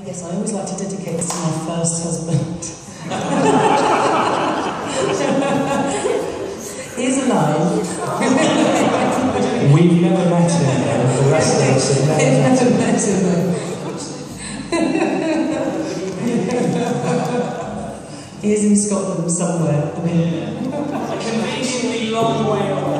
I guess I always like to dedicate this to my first husband. He's alive. We've never met him, though. The rest of us have I've never met never met him. he is in Scotland somewhere. I mean, A conveniently long way away.